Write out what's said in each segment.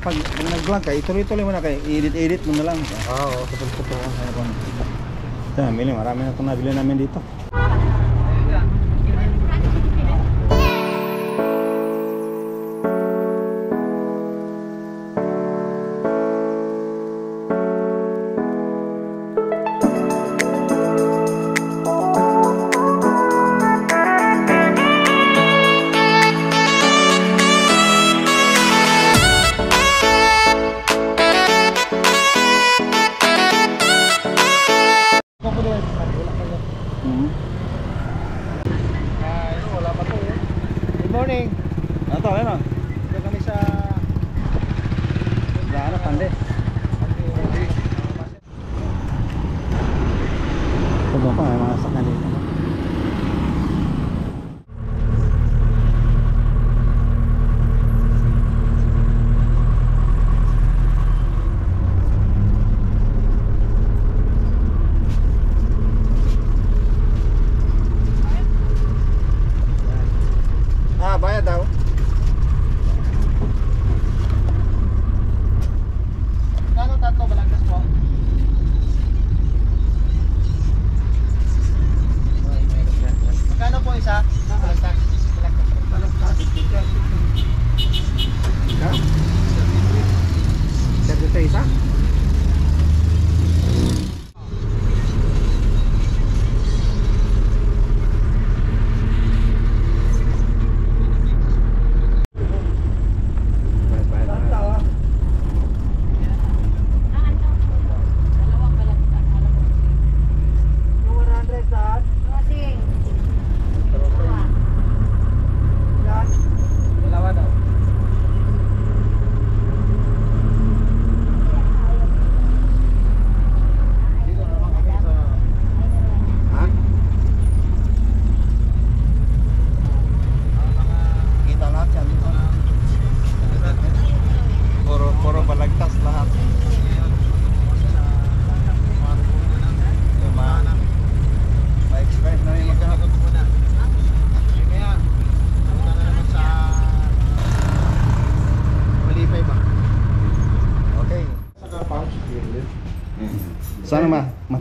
pag nag-vlog kayo, ituloy-tuloy mo na kayo. edit-edit mo na lang. Oo, oh, totoo-totoo. Dami, marami na itong nabili namin dito.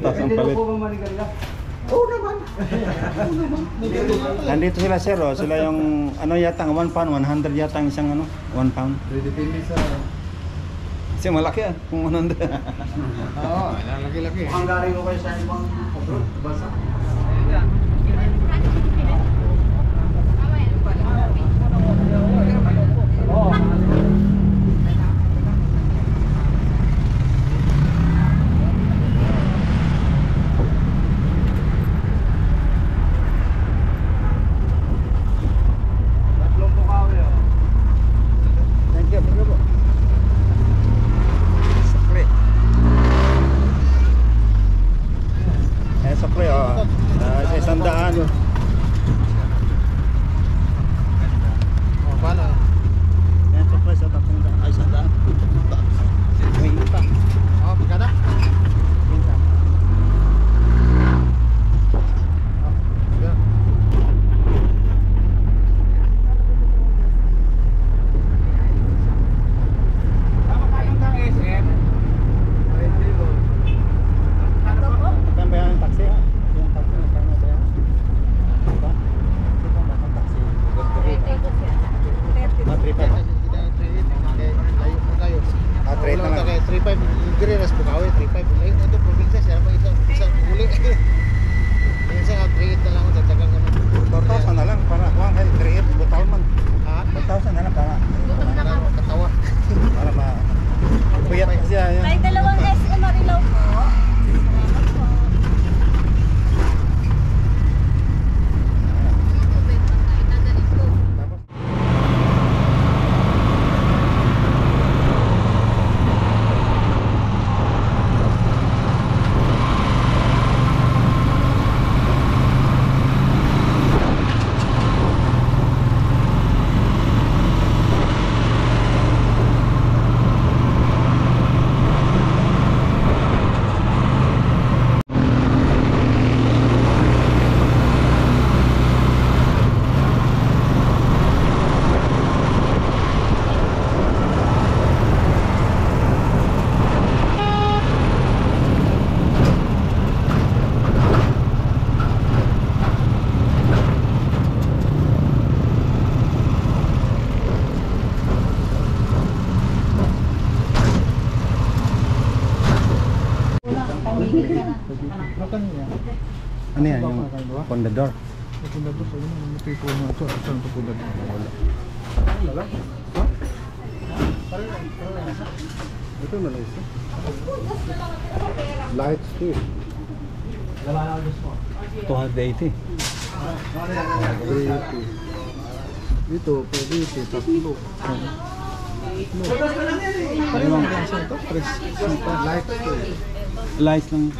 Gatas ang palit. Po bang manigalya? Oo naman. Oo naman. Nandito sila sir, oh. sila yung ano yata, 1 pound, 100 yata ang isang ano, 1 pound. Depende sa... Kasi malaki ah, kung 100. Oo, laki-laki. Mukhang galing ko kayo sa ibang abroad, bansa. Ano yan? Yung pondador. Napunta doon sa inyo. May tipo na ito. Saan ito punta doon? Wala. Wala? Ha? Ito na lang isa. Lights too. 280. Dito, pwede ito. Tatlo. Ano bang Ito, press. Lights too. lights lang?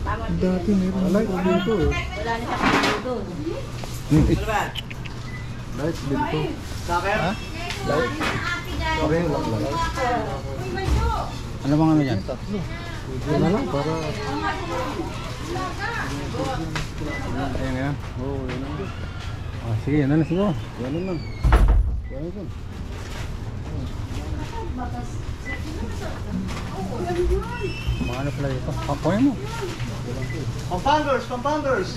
Dati meron light dito eh. Wala na siya doon. Hmm. Lights dito. Ha? Pareho lang light. Ano bang ano yan? Tatlo. Pwede na lang para... Ayan yan. Oo, yun lang. Ah, sige, yan na siguro. Yan na lang. Yan na lang. Mga ano pala dito? Papoy mo. Compounders, compounders.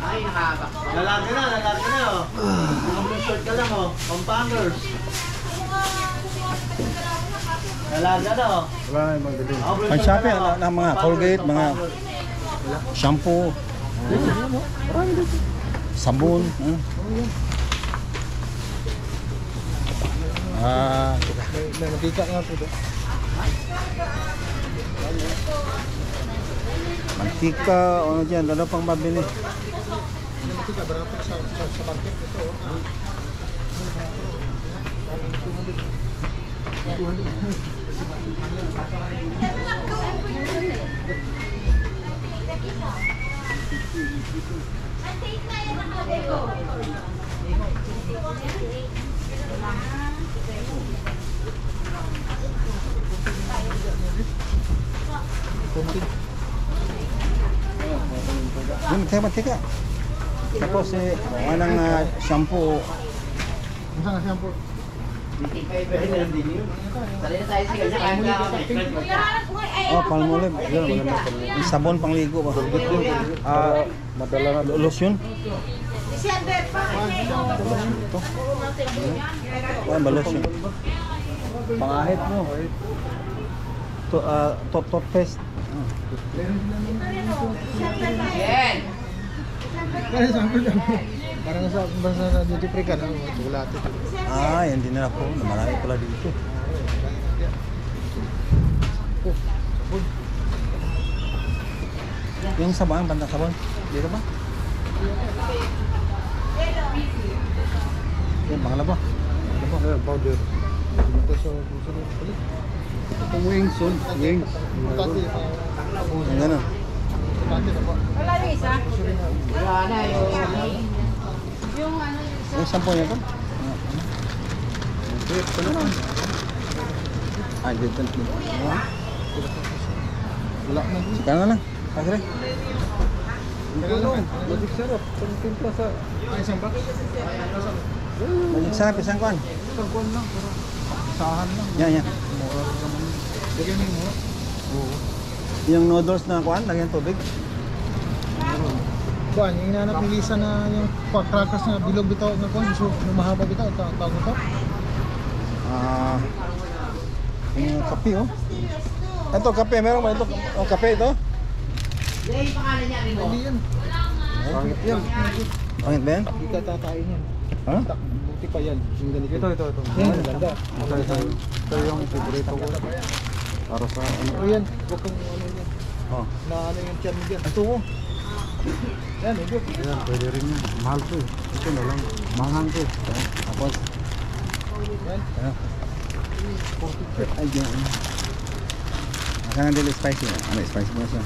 Ay, nakaka. Lalaki na, lalaki na oh. Naka-short ka lang oh. Compounders. Lalaga na oh. Wala na yung ka na, na, oh. na mga Compounders, Colgate, mga compounders. shampoo, sabon. ah. Ah, Mantika, ano dyan, ano pang mabili? Mantika, berapa sa, sa, sa market mantika-mantika. Tapos eh, mga uh, ah, shampoo. Ano shampoo? Oh, palmolive. Palmolive. Sabon pangligo ba? Ah, madala na lotion. Ah, lotion? Pangahit mo. To, uh, top top test. Sample lang. Parang sa bansa na duty free ka na. Chocolate. Ah, yan din na ako. Marami pala dito. Yung sabon, bandang sabon. Dito ba? Yan, pangalawa. Ayan, powder. Ito sa puso na. Balik. Ito wings, son. Wings. Importante. Yung gano'n. Importante na po. Wala yung isa. Wala na yung... Yung ano yung isa. Yung shampoo niya to? Ito na lang. Ah, dito na. Wala na. Sika na lang. Kasre. Ano? Magic syrup. Pagtimpla sa... Ay, isang box? Magic sarap, isang kuhan. Isang kuwan lang. Sahan lang. Yan, yan. Mura. Bigyan mo yung mura. Oo. Yung noodles na kuhan, lagyan tubig. Kuwan, yung inanap ni Lisa na yung crackers na bilog bitaw na. So, yung mahaba bitaw. Ta- Tawag mo to? Ah, yung kape, oh. Ito, kape. Meron ba ito? Oh, kape ito? Hindi, yung pangalan niya, Rino. Hindi yan. Pangit yan. Pangit ba yan? Hindi ka tatayin yan. Ha? Tak, buti pa yan. Yung ganito. Ito, ito, ito. Yan, ganda. Ito, ito. Ito yung favorito ko. Para sa ano. O yan, huwag kang ano. Oh. Na ano yung tiyan mo dyan. Ito, oh. Yan. Yan, pwede rin yan. Mahal to. Ito na lang. Mahal to. Tapos, Yan. ano? Ay, yan. Akan na dili spicy. Ano, spicy mo siya.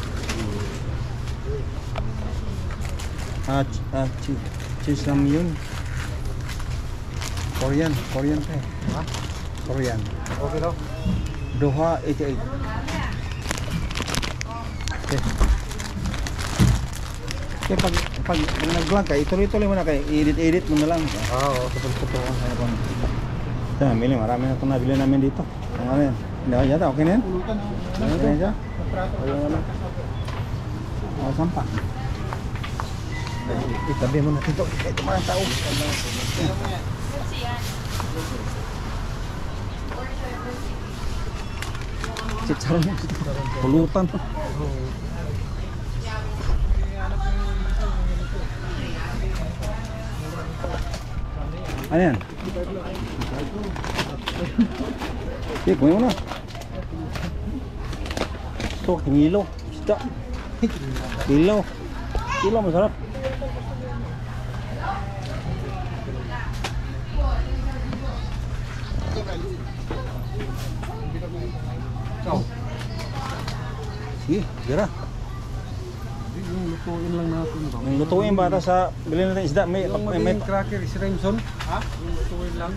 Ah, ch- ah, cheese. Cheese lang yun. Korean. Korean pa eh. Ha? Korean. Okay daw. Doha 88. Okay, pag, pag nag-vlog ka, ituloy-tuloy mo na kayo. I-edit-edit mo na lang. Oo, Kapag-kapag ano pa. Ito, nabili. Marami na itong nabili namin dito. Ang ano yan? Hindi ba yata? Okay na yan? Pulutan na. Na siya? Ayun na lang. O, sampa. Itabi mo na dito. Ito mga tao. Chicharon. Pulutan. Ano yan? Sige, kunin mo na. Ito, hingilo. Isda. Ilaw. Ilaw, masarap. Sige, gira. Yung lutuin lang natin? Yung lutuin bata sa bilhin natin isda, may Yung magiging cracker is Remson. Ha? Yung lutuin lang.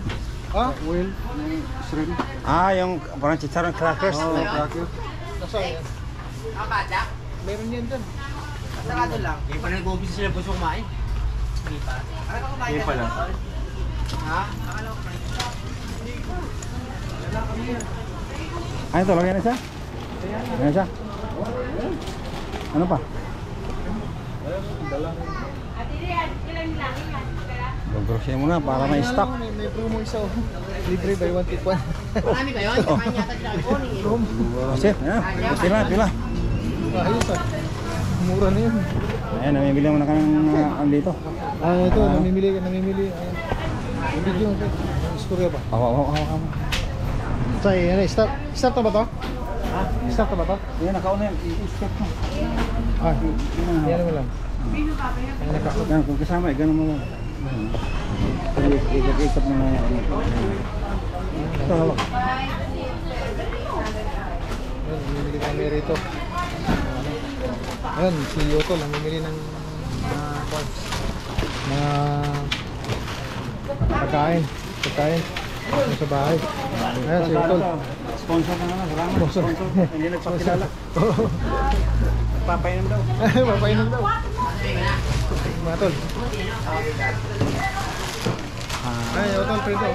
Ha? Oil ng shrimp. Ah, yung parang chicharon crackers. Oh, cracker. Nasa yan. Meron yan dyan. Hindi pa nag-umpisa sila po kumain. Hindi pa. Hindi pa lang. Ano to? Lagyan na siya? Lagyan na siya? Ano pa? Grocery muna para may stock. May, may promo isa oh. Libre by one take one. Marami kayo? Hindi pa niya tayo kunin. Kasi, ayan. Pila, pila. Ayos ah. Mura na yun. Ayan, namimili mo na kami ng uh, ano dito. Ah, ito, namimili ka, namimili. Ayan. Yung video, istorya ba? Awa, awa, awa. So, yan, start. Start na ba to? Ha? Start na ba to? Ayan, nakauna yan. I-step mo. Ah, yan mo lang. Ayan, naka. Yan, kung kasama, eh, ganun mo lang. Ikot-ikot mo na yan. Ito, hawak. Ayan, namimili kami rito. Ayan, si Otol, namimili ng mga parts. Mga pagkain. Pagkain. Sa bahay. Ayan, si Otol. Sponsor na naman, salamat. Sponsor. Sponsor. Hindi nagpakilala. Papainom daw. Mapainom daw. Mga tol. Ay, Otol, prito.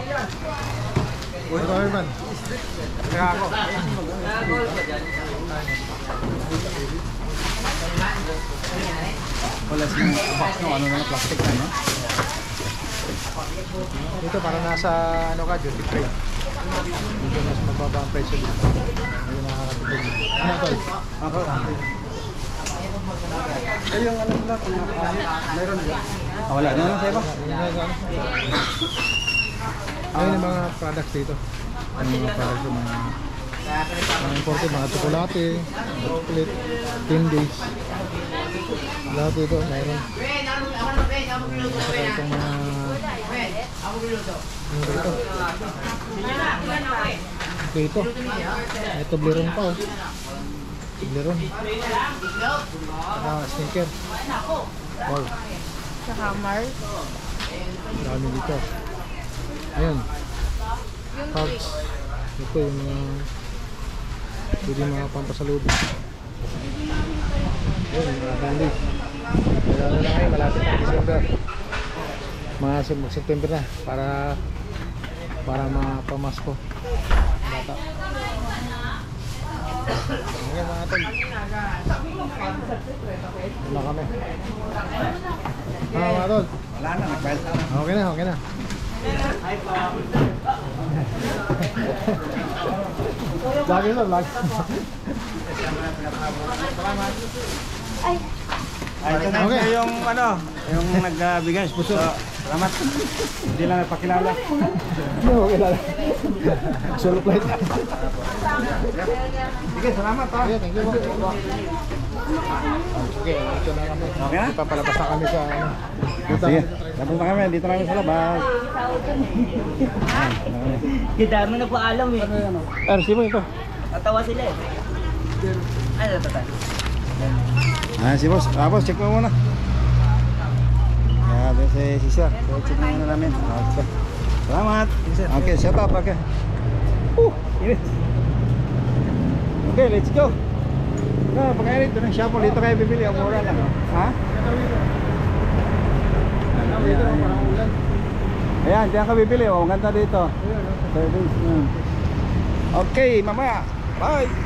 Ito, Herman. Kaya ako. Wala silang box no, ano na plastic na, no? Dito para nasa ano ka, duty free. Dito mas mababa ang presyo dito. Hindi nakakatipid. Ano tol? Ako, Eh, yung ano nila, kung nakain, meron ba? Ah, wala. Ano lang sa'yo ba? Yung mga products dito. Ano yung mga products yung mga mga imported, mga tsokolate, chocolate, candies. Lahat dito, mayroon. Saka itong mga ano dito? Dito. May Toblerone pa oh. Toblerone. Ah, sneaker. Wow. Saka Mars. Dami dito. Ayun. Hugs. Ito yung mga pwede mga pampasalubong. Ayun, mga candy. Ano na ngayon, malapit na December. Mga Sem- September na para para mapamasko. Bata. Ayan mga tol. Wala kami. Ah, mga tol. Wala na, nag-file na. Okay na, okay na. Lagi na, lagi. Ay, ito na Okay. yung ano, yung nagbigay sponsor. Salamat. Hindi lang nagpakilala. No, okay lang. Solo flight. Sige, salamat ha. Okay, thank you. Okay, ito na kami. Okay na? Ipapalabas na kami sa ano. Sige, tapos na kami. Dito na kami sa labas. Hindi dami nagpaalam eh. Ah, resibo ito. Tatawa sila eh. Ano ba tayo? Ah, si boss. Ah, boss, check mo muna. Doon si si sir. So, check muna namin. Okay. Salamat. Okay, shut up. Okay. Uh, init. Okay, let's go. No, pagkain dito ng shop dito kayo bibili. Ang mura lang. Ha? Parang ulan. Ayan, diyan ka bibili. Oh, ang ganda dito. Service. mm. Okay, mamaya. Bye.